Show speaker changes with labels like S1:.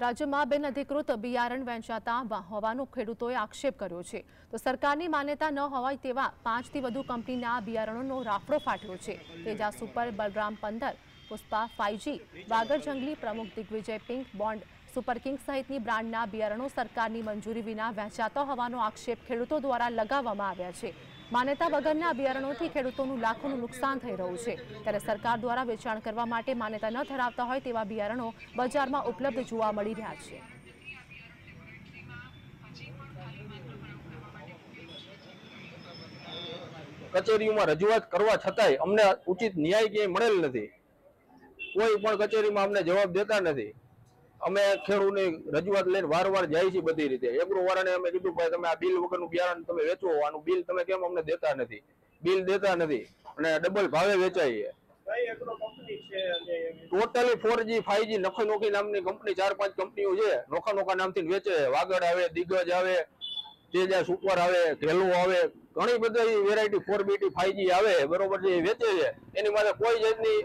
S1: રાજ્યમાં બિનઅધિકૃત બિયારણ વેચાતા હોવાનો ખેડૂતોએ આક્ષેપ કર્યો છે. તો સરકારની માન્યતા ન હોય તેવા પાંચથી વધુ કંપનીના બિયારણોનો રાફડો ફાટ્યો છે. તેજા સુપર બલરામ પંદર, પુષ્પા ફાઈજી વાગર જંગલી પ્રમુખ Digvijay pink, bond super king સહિતની બ્રાન્ડના બિયારણો સરકારની મંજૂરી વિના વહેંચાતા હોવાનો આક્ષેપ ખેડૂતો દ્વારા લગાવવામાં આવ્યા છે. માન્યતા વગરના બિયારણોથી ખેડૂતોનું લાખોનું નુકસાન થઈ રહ્યું છે. ત્યારે સરકાર દ્વારા વેચાણ કરવા માટે માન્યતા ન ધરાવતા હોય તેવા બિયારણો બજારમાં ઉપલબ્ધ જોવા મળી રહ્યા છે.
S2: કચેરીઓમાં રજૂઆત કરવા છતાંય અમને ઉચિત ન્યાય ક્યાંય મળેલ નથી. કોઈ પણ કચેરીમાં અમને જવાબ દેતા નથી. અમે ખેડૂતની રજૂઆત લઈને વારંવાર જાય છે બધી રીતે. એગ્રો વાળાને અમે કીધું ભાઈ તમે આ બિલ વગરનું બિયારણ તમે વેચો આનું બિલ તમે કેમ અમને દેતા નથી? બિલ દેતા નથી અને ડબલ ભાવે
S3: company
S2: totally four G five G નખો નોખી નામની કંપની ચાર પાંચ કંપનીઓ છે. નોખા નોખા નામથી વેચે. વાગડ આવે દિગ્ગજ આવે તેજા સુપર આવે ઘેલો આવે. ઘણી બધી variety four BT five G આવે બરોબર છે એ વેચે છે. એની માટે કોઈ જાતની